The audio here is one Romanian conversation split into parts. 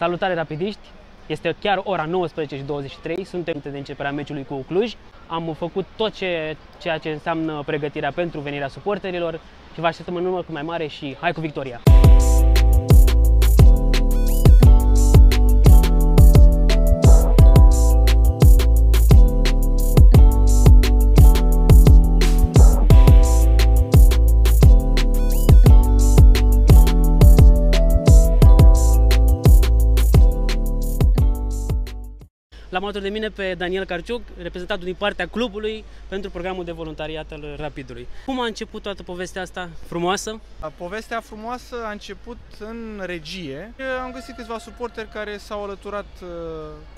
Salutare rapidiști! Este chiar ora 19 și 23, suntem de începerea meciului cu Cluj. Am făcut tot ce, ceea ce înseamnă pregătirea pentru venirea suporterilor și vă așteptăm în număr cu mai mare și hai cu victoria! Alături de mine pe Daniel Carciuc, reprezentantul din partea clubului pentru programul de voluntariat al Rapidului. Cum a început toată povestea asta frumoasă? Povestea frumoasă a început în regie. Am găsit câțiva suporteri care s-au alăturat uh,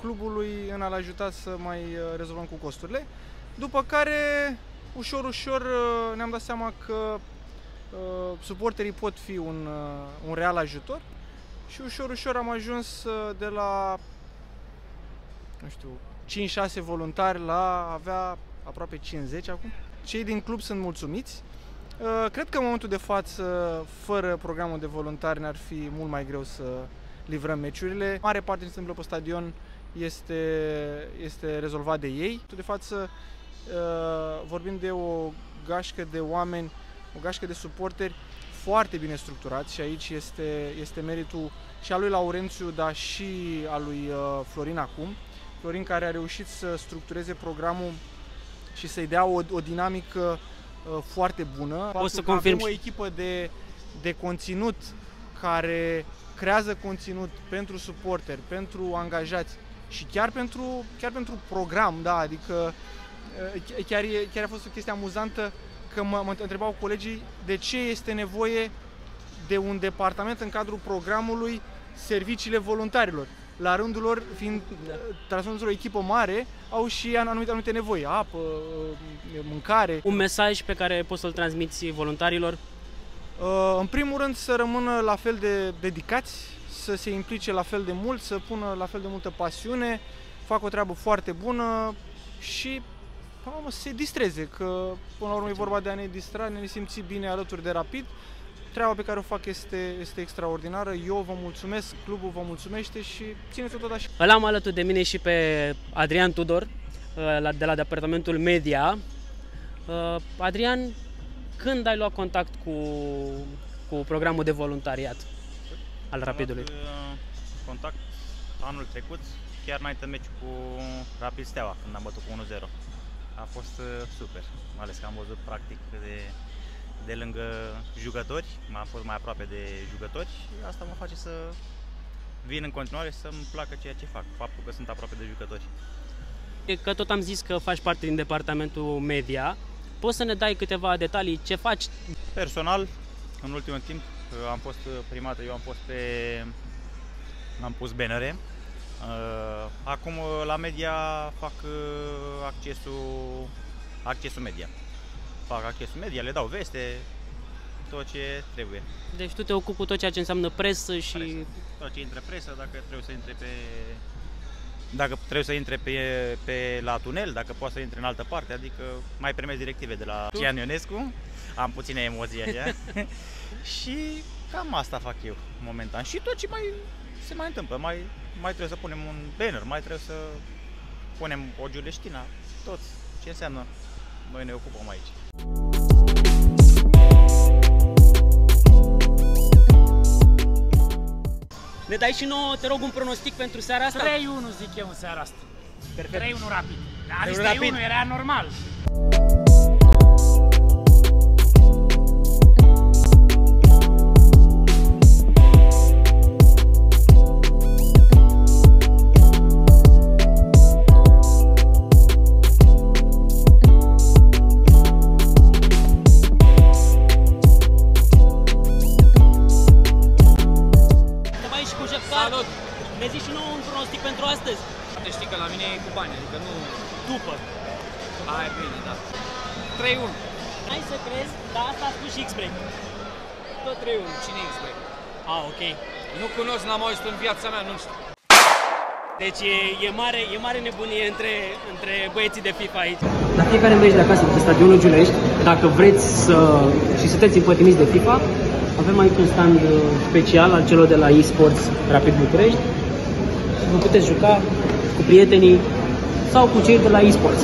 clubului în a-l ajuta să mai uh, rezolvăm cu costurile. După care, ușor, ușor, uh, ne-am dat seama că suporterii pot fi un, un real ajutor și ușor, ușor am ajuns de la nu știu, 5-6 voluntari la avea aproape 50 acum. Cei din club sunt mulțumiți. Uh, cred că în momentul de față, fără programul de voluntari, ne-ar fi mult mai greu să livrăm meciurile. Mare parte din ce se întâmplă pe stadion este, este rezolvat de ei. De față uh, vorbim de o gașcă de oameni, o gașcă de suporteri foarte bine structurați și aici este, este meritul și al lui Laurențiu, dar și al lui uh, Florin acum. Florin care a reușit să structureze programul și să-i dea o, o dinamică uh, foarte bună. O să confirm. Avem o echipă de, de conținut care creează conținut pentru suporteri, pentru angajați și chiar pentru, chiar pentru program, da, adică uh, chiar, e, chiar a fost o chestie amuzantă că mă, mă întrebau colegii de ce este nevoie de un departament în cadrul programului serviciile voluntarilor la rândul lor, fiind da. transformându o echipă mare, au și anumite, anumite nevoi, apă, mâncare. Un mesaj pe care poți să-l transmiți voluntarilor? Uh, în primul rând să rămână la fel de dedicați, să se implice la fel de mult, să pună la fel de multă pasiune, fac o treabă foarte bună și să se distreze, că până la urmă e vorba de a ne distra, ne simți bine alături de Rapid treaba pe care o fac este, este extraordinară. Eu vă mulțumesc, clubul vă mulțumește și țineți-o tot așa. Îl am alături de mine și pe Adrian Tudor, uh, de la departamentul media. Uh, Adrian, când ai luat contact cu, cu programul de voluntariat al am Rapidului? Luat, uh, contact anul trecut, chiar înainte meci cu Rapid Steaua, când am bătut cu 1-0. A fost super, mai ales că am văzut practic de de lângă jucători, am fost mai aproape de jucători și asta mă face să vin în continuare să-mi placă ceea ce fac, faptul că sunt aproape de jucători. Că tot am zis că faci parte din departamentul media, poți să ne dai câteva detalii, ce faci? Personal, în ultimul timp, am fost primată, eu am fost pe... am pus bannere. Acum la media fac accesul, accesul media fac accesul media, le dau veste, tot ce trebuie. Deci tu te ocupi cu tot ceea ce înseamnă presă și... Presă. Tot ce intre presă, dacă trebuie să intre pe... Dacă trebuie să intre pe, pe la tunel, dacă poate să intre în altă parte, adică mai primesc directive de la Cian Ionescu, am puține emoții așa. și cam asta fac eu momentan. Și tot ce mai se mai întâmplă, mai, mai trebuie să punem un banner, mai trebuie să punem o giuleștina, toți ce înseamnă noi ne ocupăm aici. Ne dai și nouă, te rog, un pronostic pentru seara asta? 3-1 zic eu în seara asta. Perfect. 3-1 rapid. A zis 3-1, era normal. viața mea, nu știu. Deci e, e, mare, e mare nebunie între, între băieții de FIFA aici. La fiecare meci de acasă pe stadionul Giulești, dacă vreți să, și sunteți împătimiți de FIFA, avem aici un stand uh, special al celor de la eSports Rapid București vă puteți juca cu prietenii sau cu cei de la eSports.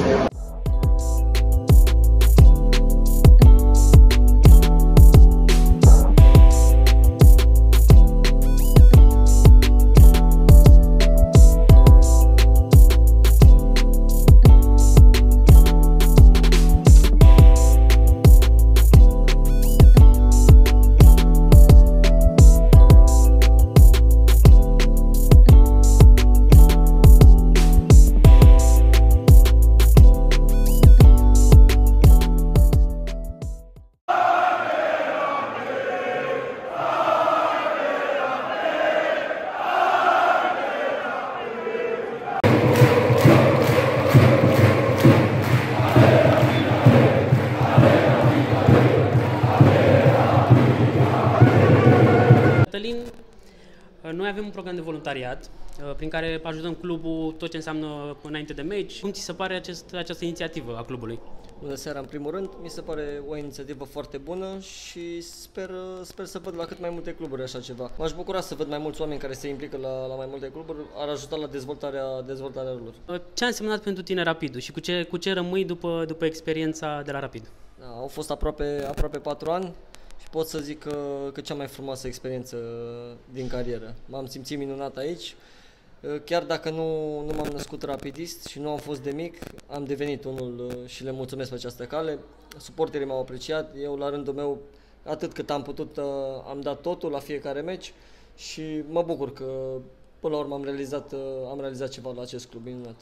Noi avem un program de voluntariat uh, prin care ajutăm clubul tot ce înseamnă înainte de meci. Cum ți se pare acest, această inițiativă a clubului? Bună seara, în primul rând. Mi se pare o inițiativă foarte bună și sper, sper să văd la cât mai multe cluburi așa ceva. M-aș bucura să văd mai mulți oameni care se implică la, la mai multe cluburi, ar ajuta la dezvoltarea, dezvoltarea lor. Uh, Ce a însemnat pentru tine Rapidul și cu ce, cu ce rămâi după, după experiența de la Rapid? Da, au fost aproape, aproape 4 ani și pot să zic că, că cea mai frumoasă experiență din carieră. M-am simțit minunat aici. Chiar dacă nu, nu m-am născut rapidist și nu am fost de mic, am devenit unul și le mulțumesc pe această cale. Suporterii m-au apreciat, eu la rândul meu, atât cât am putut, am dat totul la fiecare meci și mă bucur că până la urmă am realizat, am realizat ceva la acest club minunat.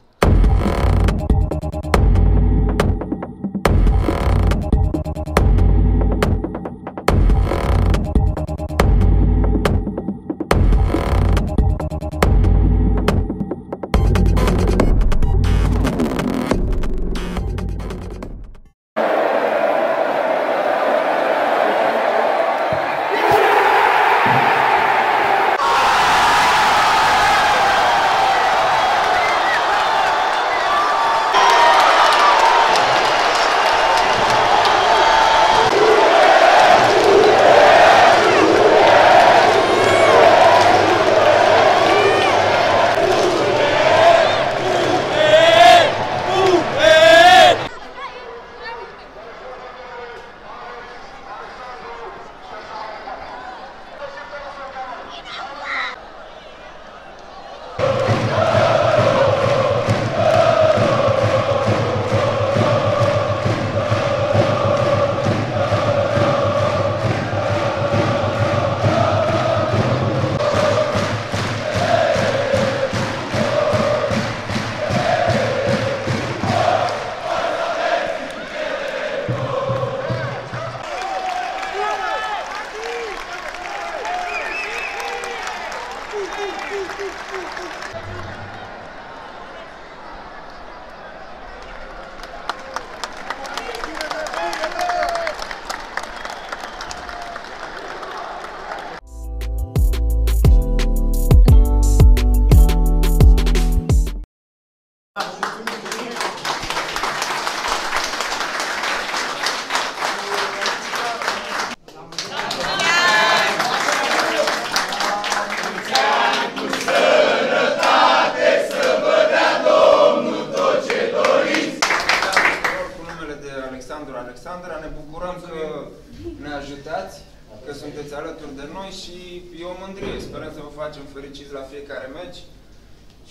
Noi și e o mândrie. Sperăm să vă facem fericiți la fiecare meci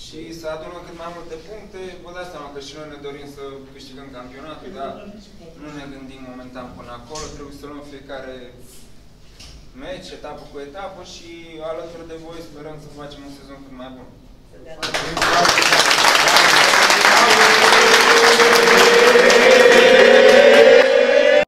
și să adunăm cât mai multe puncte. Vă dați seama că și noi ne dorim să câștigăm campionatul, dar nu ne gândim momentan până acolo. Trebuie să luăm fiecare meci, etapă cu etapă și alături de voi sperăm să facem un sezon cât mai bun.